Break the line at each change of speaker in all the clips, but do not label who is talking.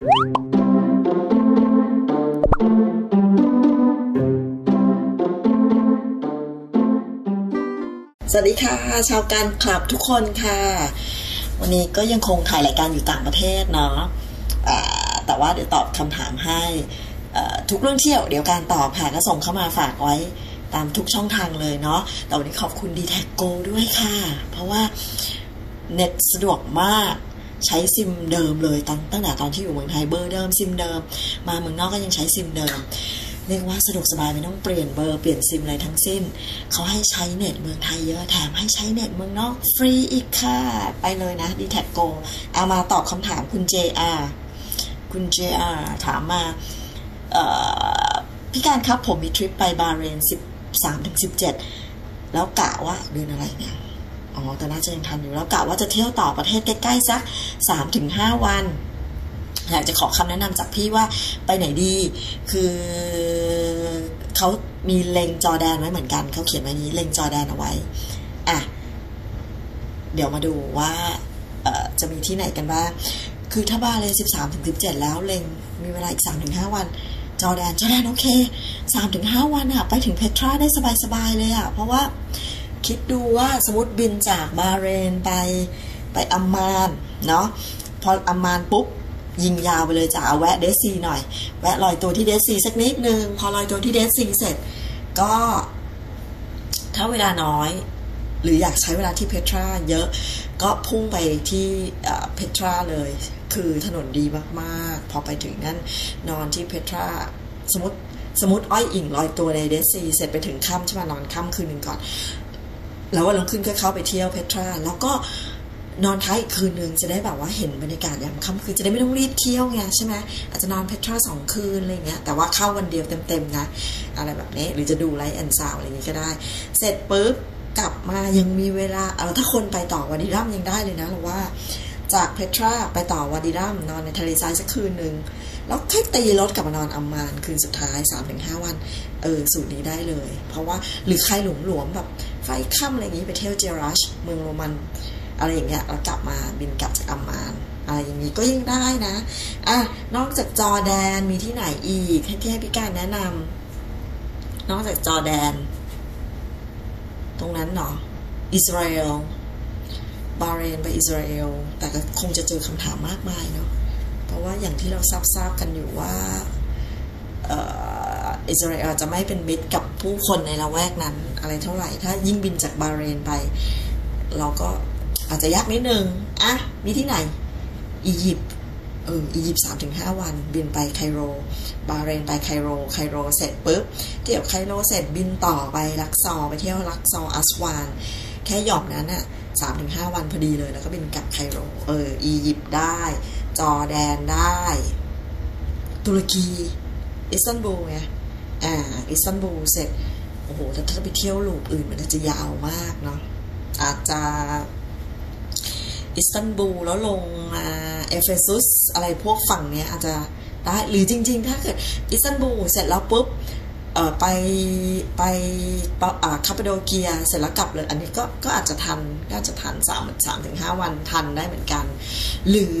สวัสดีค่ะ ชาวการคลับทุกคนค่ะ วันนี้ก็ยังคงถ่ายรายการอยู่ต่างประเทศเนาะแต่ว่าเดี๋ยวตอบคำถามให้ทุกเรื่องเที่ยวเดี๋ยวการตอบค่ะก็ส่งเข้ามาฝากไว้ตามทุกช่องทางเลยเนาะแต่วันนี้ขอบคุณดีแท็กโกด้วยค่ะ เพราะว่าเน็ตสะดวกมาก ใช้ซิมเดิมเลยตั้งตั้งแต่ตอนที่อยู่เมืองไทยเบอร์เดิมซิมเดิม มาเมืองนอกก็ยังใช้ซิมเดิมเรียกว่าสะดวกสบายไม่ต้องเปลี่ยนเบอร์เปลี่ยนซิมอะไรทั้งสิ้น เขาให้ใช้เน็ตเมืองไทยเยอะแถมให้ใช้เน็ตเมืองนอกฟรีอีกค่ะ ไปเลยนะดีแท็กโกเอามาตอบคำถามคุณ JR คุณ JR ถามมาพี่กาญครับผมมีทริปไปบาห์เรน 13ถึง17 แล้วกะว่าเดือนอะไรเนี่ย อ๋อแต่น่าจะยังทันอยู่แล้วกะว่าจะเที่ยวต่อประเทศใกล้ๆสัก3ถึง5วันอยากจะขอคำแนะนำจากพี่ว่าไปไหนดี คือเขามีเลงจอแดนไว้เหมือนกัน เขาเขียนไว้นี้เลงจอแดนเอาไว้ อะ เดี๋ยวมาดูว่าจะมีที่ไหนกันบ้าง คือถ้าบ้าเลยสิบสามถึงสิบเจ็ดแล้วเลงมีเวลาอีกสามถึงห้าวัน จอแดน จอแดนโอเคสามถึงห้าวันอะไปถึงเพตราได้สบายๆเลยอะเพราะว่า คิดดูว่าสมมติบินจากบาเรนไปไปอัมมานเนาะพออัมมานปุ๊บยิงยาวไปเลยจ้ะเอาแวะเดซีหน่อย แวะลอยตัวที่เดซีสักนิดนึง พอลอยตัวที่เดซีเสร็จ ก็ถ้าเวลาน้อย หรืออยากใช้เวลาที่เพตราเยอะ ก็พุ่งไปที่เพตราเลย คือถนนดีมากๆ พอไปถึงนั้นนอนที่เพตราสมมติสมมติอ้อยอิ่งลอยตัวใน Dead Sea เสร็จไปถึงค่ำใช่ไหมนอนค่ำคืนหนึ่งก่อน แล้ววันรุ่งขึ้นก็เข้าไปเที่ยวเพตราแล้วก็นอนท้ายอีกคืนนึงจะได้แบบว่าเห็นบรรยากาศยามค่ำคืนจะได้ไม่ต้องรีบเที่ยวไงใช่ไหมอาจจะนอนเพตราสองคืนอะไรเงี้ยแต่ว่าเข้าวันเดียวเต็มๆนะอะไรแบบนี้หรือจะดู Light and Sound อะไรอย่างนี้ก็ได้ เสร็จปุ๊บกลับมายังมีเวลาเอาถ้าคนไปต่อวาดิรัมยังได้เลยนะหรือว่า จากเพทราไปต่อวาดิรัมนอนในทะเลทรายสักคืนหนึ่งแล้วค่อยตีรถกลับมานอนอัมมานคืนสุดท้าย 3-5 วัน เออสูตรนี้ได้เลย เพราะว่าหรือใครหลงหลวมแบบ ไฟค่ำอะไรอย่างนี้ไปเที่ยวเจรัชเมืองโรมันอะไรอย่างเงี้ยแล้วกลับมาบินกลับจากอัมมานอะไรอย่างนี้ก็ยังได้นะอะนอกจากจอแดนมีที่ไหนอีกที่ให้พี่การแนะนำนอกจากจอแดน ตรงนั้นเนาะอิสราเอลบาเรนไปอิสราเอลแต่ก็คงจะเจอคำถามมากมายเนาะเพราะว่าอย่างที่เราทราบทราบกันอยู่ว่าอิ อิสราเอลจะไม่เป็นมิตรกับผู้คนในละแวกนั้นอะไรเท่าไหร่ ถ้ายิ่งบินจากบาเรนไป เราก็อาจจะยากนิดนึงอะมีที่ไหน อียิปต์เอออียิปต์สามถึงห้าวัน บินไปไคโร บาเรนไปไคโร ไคโรเสร็จปุ๊บเที่ยวไคโรเสร็จบินต่อไปลักซอไปเที่ยวลักซออัสวานแค่หย่อมนั้นอะสามถึงห้าวันพอดีเลยแล้วก็บินกลับไคโร เออ อียิปต์ได้ จอแดนได้ ตุรกี อิสตันบูลไง อ่าอิสตันบูลเสร็จโอ้โหถ้าไปเที่ยวลูปอื่นมันจะยาวมากเนาะอาจจะอิสตันบูลแล้วลงมาเอเฟซุสอะไรพวกฝั่งเนี้ยอาจจะได้หรือจริง ๆ ถ้าเกิดอิสตันบูลเสร็จแล้วปุ๊บไปไปคาปาโดเกียเสร็จแล้วกลับเลย อันนี้ก็ก็อาจจะทันก็อาจจะทันสามสามถึงห้าวันทันได้เหมือนกัน หรือ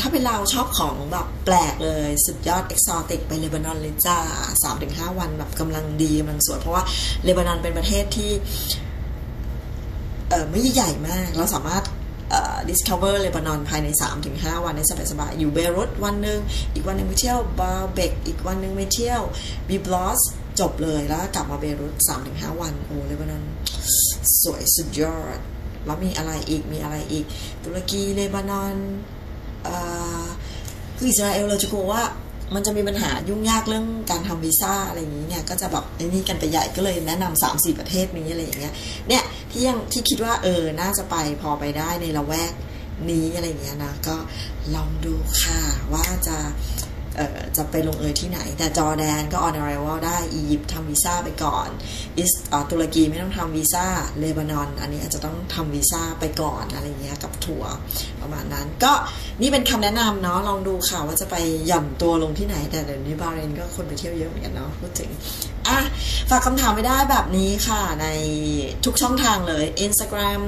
ถ้าเป็นเราชอบของแบบแปลกเลย สุดยอดเอกซอติกไปเลบานอนเลยจ้าสามถึงห้าวันแบบกำลังดีกำลังสวย เพราะว่าเลบานอนเป็นประเทศที่เออไม่ใหญ่มาก เราสามารถ discover เลบานอนภายใน 3-5 วันในสบายๆอยู่เบรุตวันหนึ่งอีกวันหนึ่งไปเที่ยวบาเบกอีกวันหนึ่งไปเที่ยวบีบลอสจบเลยแล้วกลับมาเบรุต3-5 วันโอ้เลบานอนสวยสุดยอดแล้วมีอะไรอีกมีอะไรอีก ตุรกีเลบานอน คืออิสราเอลเราจะกลัวว่ามันจะมีปัญหายุ่งยากเรื่องการทำวีซ่าอะไรอย่างนี้เนี่ยก็จะแบบไอ้นี่กันไปใหญ่ก็เลยแนะนำสามสี่ประเทศนี้อะไรอย่างเงี้ยเนี่ยที่ยังที่คิดว่าเออน่าจะไปพอไปได้ในละแวกนี้อะไรอย่างเงี้ยนะก็ลองดูค่ะว่าจะ จะไปลงเอยที่ไหน แต่จอร์แดนก็ on arrival ได้ อียิปต์ทำวีซ่าไปก่อนอิสตุรกีไม่ต้องทำวีซ่าเลบานอน อันนี้อาจจะต้องทำวีซ่าไปก่อนอะไรเงี้ยกับทัวร์ประมาณนั้น ก็นี่เป็นคำแนะนำเนาะลองดูค่ะว่าจะไปหย่อนตัวลงที่ไหน แต่เดี๋ยวนี้บาเรนก็คนไปเที่ยวเยอะเหมือนกันเนาะพูดถึงอะฝากคำถามไว้ได้แบบนี้ค่ะในทุกช่องทางเลย Instagram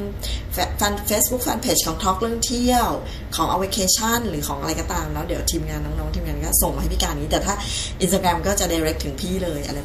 แฟน Facebook Fanpage ของ Talk เรื่องเที่ยวของ a v a c a t i o n หรือของอะไรก็ตามแล้วเดี๋ยวทีมงานน้องๆทีมงานก็ส่งมาให้พี่การนี้ แต่ถ้า Instagram ก็จะ direct ถึงพี่เลยอะไร